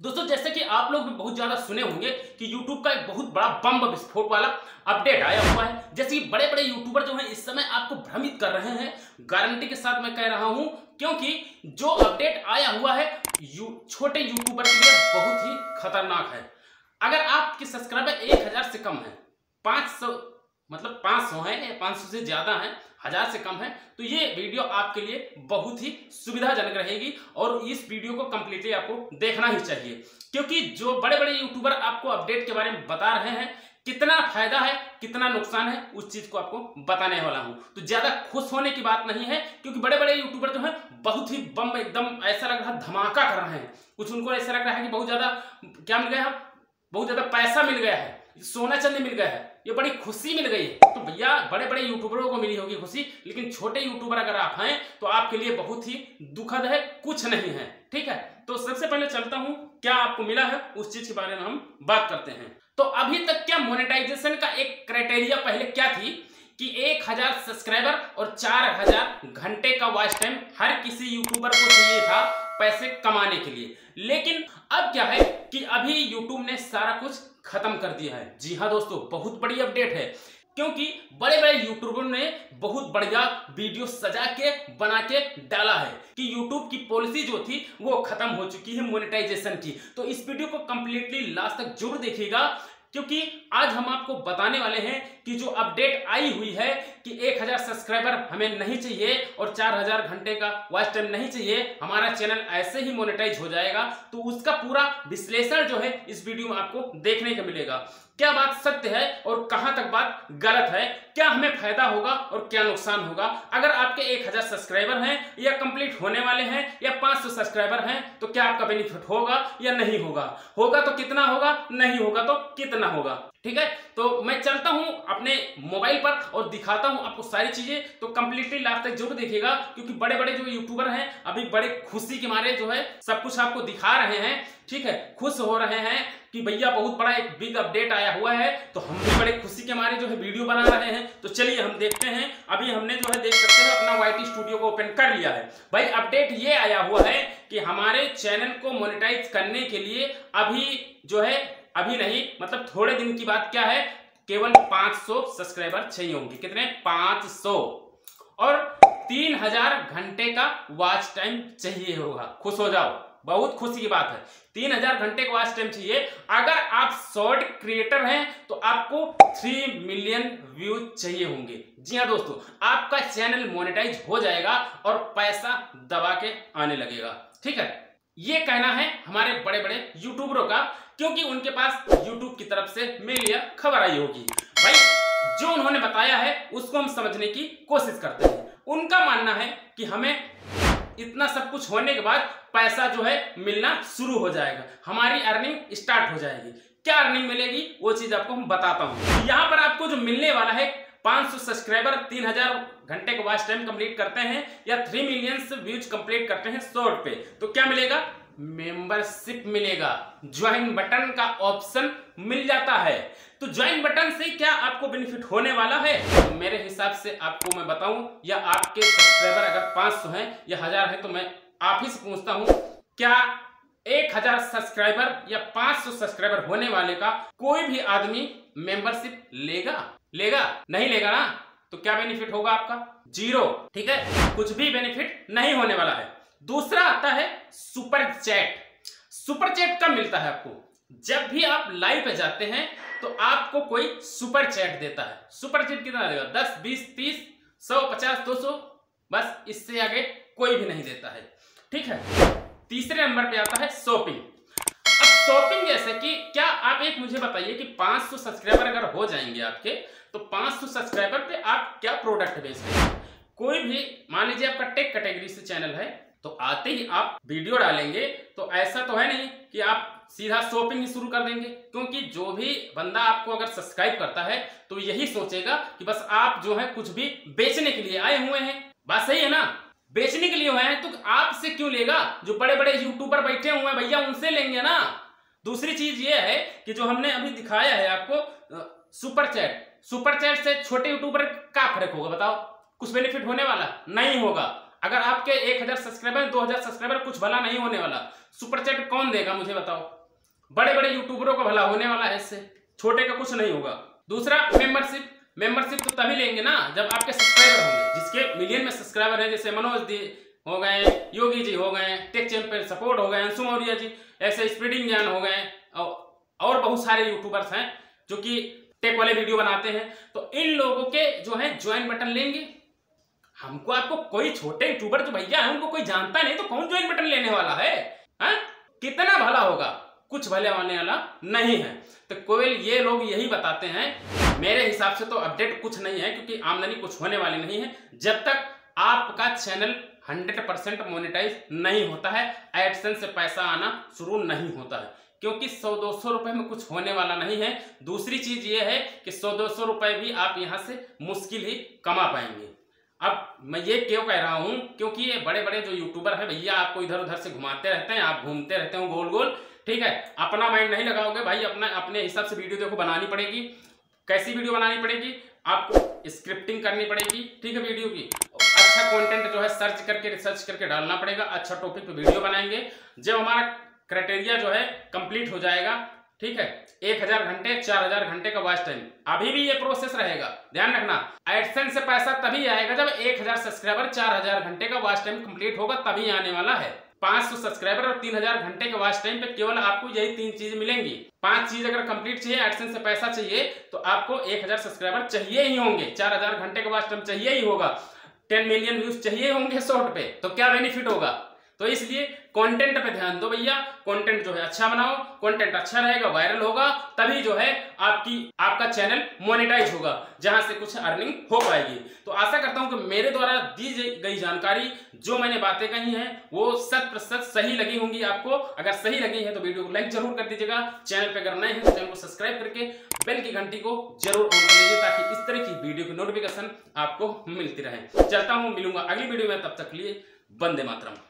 दोस्तों जैसे कि आप लोग भी बहुत ज़्यादा सुने होंगे कि YouTube का एक बहुत बड़ा बम विस्फोट वाला अपडेट आया हुआ है। जैसे कि बड़े बड़े यूट्यूबर जो हैं इस समय आपको भ्रमित कर रहे हैं। गारंटी के साथ मैं कह रहा हूँ क्योंकि जो अपडेट आया हुआ है यू, छोटे यूट्यूबर के लिए बहुत ही खतरनाक है। अगर आपके सब्सक्राइबर एक हज़ार से कम है पाँच सौ मतलब पाँच सौ है या पाँच सौ से ज़्यादा है हज़ार से कम है तो ये वीडियो आपके लिए बहुत ही सुविधाजनक रहेगी और इस वीडियो को कंप्लीटली आपको देखना ही चाहिए। क्योंकि जो बड़े बड़े यूट्यूबर आपको अपडेट के बारे में बता रहे हैं, कितना फ़ायदा है, कितना नुकसान है, उस चीज़ को आपको बताने वाला हूँ। तो ज़्यादा खुश होने की बात नहीं है, क्योंकि बड़े बड़े यूट्यूबर जो है, बहुत ही बम एकदम ऐसा लग रहा धमाका कर रहे हैं। कुछ उनको ऐसा लग रहा है कि बहुत ज़्यादा, क्या मिल गया? बहुत ज़्यादा पैसा मिल गया है सोना चांदी मिल गया है। ये बड़ी खुशी मिल गई। तो भैया बड़े बड़े यूट्यूबरों को मिली होगी खुशी, लेकिन छोटे यूट्यूबर अगर आप हैं तो आपके लिए बहुत ही दुखद है, कुछ नहीं है। ठीक है? तो सबसे पहले चलता हूँ, क्या आपको मिला है? उस चीज़ के बारे में हम बात करते हैं। तो अभी तक क्या मोनेटाइजेशन का एक क्राइटेरिया पहले क्या थी? कि एक हज़ार सब्सक्राइबर और चार हज़ार घंटे का वॉच टाइम हर किसी यूट्यूबर को चाहिए था पैसे कमाने के लिए। लेकिन अब क्या है कि अभी यूट्यूब ने सारा कुछ खत्म कर दिया है। जी हाँ दोस्तों, बहुत बड़ी अपडेट है, क्योंकि बड़े बड़े यूट्यूबर ने बहुत बढ़िया वीडियो सजा के, बना के डाला है कि यूट्यूब की पॉलिसी जो थी, वो खत्म हो चुकी है मोनेटाइजेशन की। तो इस वीडियो को कंप्लीटली लास्ट तक ज़रूर देखिएगा, क्योंकि आज हम आपको बताने वाले हैं कि जो अपडेट आई हुई है कि 1000 सब्सक्राइबर हमें नहीं चाहिए और 4000 घंटे का वॉच टाइम नहीं चाहिए, हमारा चैनल ऐसे ही मोनेटाइज हो जाएगा तो उसका पूरा विश्लेषण जो है इस वीडियो में आपको देखने को मिलेगा। क्या बात सत्य है और कहाँ तक बात गलत है? क्या हमें फ़ायदा होगा और क्या नुकसान होगा? अगर आपके 1000 सब्सक्राइबर हैं या कंप्लीट होने वाले हैं या 500 सब्सक्राइबर हैं तो क्या आपका बेनिफिट होगा या नहीं होगा? होगा तो कितना होगा? नहीं होगा तो कितना होगा? ठीक है? तो मैं चलता हूँ अपने मोबाइल पर और दिखाता हूँ आपको सारी चीज़ें। तो कंप्लीटली लास्ट तक ज़रूर देखिएगा, क्योंकि बड़े बड़े जो यूट्यूबर हैं, अभी बड़े खुशी के मारे जो है, सब कुछ आपको दिखा रहे हैं। ठीक है? खुश हो रहे हैं कि भैया बहुत बड़ा एक बिग अपडेट आया हुआ है। तो हम भी बड़े खुशी के मारे जो है वीडियो बना रहे हैं। तो चलिए हम देखते हैं। अभी हमने जो है देख सकते हैं, अपना वाई स्टूडियो को ओपन कर लिया है। भाई अपडेट ये आया हुआ है कि हमारे चैनल को मोनिटाइज करने के लिए अभी जो है अभी नहीं मतलब थोड़े दिन की बात क्या है? केवल 500 सब्सक्राइबर चाहिए होंगे। कितने? 500 और 3000 घंटे का वॉच टाइम चाहिए होगा। खुश हो जाओ। बहुत खुशी की बात है। तीन हज़ार घंटे का वॉच टाइम चाहिए। अगर आप शॉर्ट क्रिएटर हैं तो आपको थ्री मिलियन व्यूज़ चाहिए होंगे। जी हाँ दोस्तों, आपका चैनल मोनेटाइज हो जाएगा और पैसा दबा के आने लगेगा। ठीक है? ये कहना है हमारे बड़े बड़े यूट्यूबरों का, क्योंकि उनके पास यूट्यूब की तरफ़ से मेल या खबर आई होगी। भाई, जो उन्होंने बताया है, उसको हम समझने की कोशिश करते हैं। उनका मानना है कि हमें इतना सब कुछ होने के बाद पैसा जो है मिलना शुरू हो जाएगा। हमारी अर्निंग स्टार्ट हो जाएगी। क्या अर्निंग मिलेगी, वो चीज़ आपको हम बताता हूँ। यहाँ पर आपको जो मिलने वाला है 500 सब्सक्राइबर 3000 घंटे का वॉच टाइम कंप्लीट करते हैं या 3 मिलियन व्यूज़ कंप्लीट करते हैं शॉर्ट पे तो क्या मिलेगा? मेंबरशिप मिलेगा। ज्वाइन बटन का ऑप्शन मिल जाता है। तो ज्वाइन बटन से क्या आपको बेनिफिट होने वाला है? तो मेरे हिसाब से आपको मैं बताऊँ, या आपके सब्सक्राइबर अगर 500 हैं या हज़ार है तो मैं आप ही से पूछता हूँ, क्या एक हज़ार सब्सक्राइबर या 500 सब्सक्राइबर होने वाले का कोई भी आदमी मेंबरशिप लेगा? लेगा? नहीं लेगा ना? तो क्या बेनिफिट होगा आपका? ज़ीरो ठीक है? कुछ भी बेनिफिट नहीं होने वाला है। दूसरा आता है सुपर चैट सुपर चैट कब मिलता है आपको? जब भी आप लाइव पे जाते हैं तो आपको कोई सुपर चैट देता है। सुपर चैट कितना देगा? दस, बीस, तीस, सौ, पचास, दो सौ? बस इससे आगे कोई भी नहीं देता है। ठीक है? तीसरे नंबर पे आता है शॉपिंग अब शॉपिंग जैसे कि क्या आप एक मुझे बताइए कि 500 सब्सक्राइबर अगर हो जाएँगे आपके तो 500 सब्सक्राइबर पे आप क्या प्रोडक्ट बेच रहे हैं? कोई भी, मान लीजिए आपका टेक कैटेगरी से चैनल है तो आते ही आप वीडियो डालेंगे तो ऐसा तो है नहीं कि आप सीधा शॉपिंग ही शुरू कर देंगे, क्योंकि जो भी बंदा आपको अगर सब्सक्राइब करता है तो यही सोचेगा कि बस आप जो है कुछ भी बेचने के लिए आए हुए हैं। बात सही है ना? बेचने के लिए हुए हैं तो आपसे क्यों लेगा? जो बड़े बड़े यूट्यूबर बैठे हुए हैं, भैया उनसे लेंगे ना। दूसरी चीज़ ये है कि जो हमने अभी दिखाया है आपको सुपर चैट सुपर चैट से छोटे यूट्यूबर का फ़र्क होगा, बताओ। कुछ बेनिफिट होने वाला? नहीं होगा। अगर आपके एक हज़ार सब्सक्राइबर दो हज़ार सब्सक्राइबर कुछ भला नहीं होने वाला सुपर चैट कौन देगा मुझे बताओ? बड़े बड़े यूट्यूबरों का भला होने वाला है इससे। छोटे का कुछ नहीं होगा। दूसरा मेंबरशिप मेंबरशिप तो तभी लेंगे ना जब आपके सब्सक्राइबर होंगे, जिसके मिलियन में सब्सक्राइबर है, जैसे मनोज दी हो गए, योगी जी हो गए टेक चैंपियन सपोर्ट हो गए, अंशु मौर्य जी, ऐसे स्प्रीडिंग ज्ञान हो गए, और बहुत सारे यूट्यूबर्स हैं जो कि टेक वाले वीडियो बनाते हैं। तो इन लोगों के जो है ज्वाइन बटन लेंगे। हमको आपको कोई छोटे यूट्यूबर जो भैया है उनको कोई जानता नहीं तो कौन ज्वाइन बटन लेने वाला है? हा? कितना भला होगा? कुछ भले होने वाला नहीं है। तो कोयल ये लोग यही बताते हैं, मेरे हिसाब से तो अपडेट कुछ नहीं है, क्योंकि आमदनी कुछ होने वाली नहीं है। जब तक आपका चैनल 100 परसेंट मोनिटाइज नहीं होता है, एडसेंस से पैसा आना शुरू नहीं होता है। क्योंकि सौ दो सौ रुपए में कुछ होने वाला नहीं है। दूसरी चीज़ ये है कि सौ दो सौ रुपए भी आप यहाँ से मुश्किल ही कमा पाएँगे। अब मैं ये क्यों कह रहा हूँ? क्योंकि ये बड़े बड़े जो यूट्यूबर है भैया, आपको इधर उधर से घुमाते रहते हैं, आप घूमते रहते हो गोल गोल ठीक है? अपना माइंड नहीं लगाओगे भाई, अपना, अपने हिसाब से वीडियो देखो, बनानी पड़ेगी। कैसी वीडियो बनानी पड़ेगी? आपको स्क्रिप्टिंग करनी पड़ेगी, ठीक है वीडियो की। अच्छा कंटेंट जो है सर्च करके रिसर्च करके डालना पड़ेगा। अच्छा टॉपिक पे वीडियो बनाएँगे। जब हमारा क्राइटेरिया जो है कंप्लीट हो जाएगा, ठीक है? एक हज़ार घंटे, चार हज़ार घंटे का वॉच टाइम अभी भी ये प्रोसेस रहेगा। ध्यान रखना एडसेंस से पैसा तभी आएगा जब एक हज़ार सब्सक्राइबर चार हज़ार घंटे का वॉच टाइम कंप्लीट होगा, तभी आने वाला है। पाँच सौ सब्सक्राइबर और तीन हज़ार घंटे के वॉच टाइम पे केवल आपको यही तीन चीज़ मिलेंगी। पाँच चीज़ अगर कंप्लीट चाहिए एडसेंस से पैसा चाहिए तो आपको एक हज़ार सब्सक्राइबर चाहिए ही होंगे। चार हज़ार घंटे का वॉच टाइम चाहिए ही होगा। टेन मिलियन व्यूज़ चाहिए होंगे शॉर्ट पे तो क्या बेनिफिट होगा? तो इसलिए कंटेंट पे ध्यान दो भैया। कंटेंट जो है अच्छा बनाओ कंटेंट अच्छा रहेगा वायरल होगा, तभी जो है आपकी, आपका चैनल मोनेटाइज होगा, जहाँ से कुछ अर्निंग हो पाएगी। तो आशा करता हूँ कि मेरे द्वारा दी गई जानकारी, जो मैंने बातें कही हैं, वो शत प्रतिशत सही लगी होंगी आपको। अगर सही लगी है तो वीडियो को लाइक ज़रूर कर दीजिएगा। चैनल पर अगर नए हैं तो चैनल को सब्सक्राइब करके बेल की घंटी को ज़रूर ऑन कर लीजिए, ताकि इस तरह की वीडियो की नोटिफिकेशन आपको मिलती रहे। चलता हूँ, मिलूँगा अगली वीडियो में, तब तक लिए वंदे मातरम।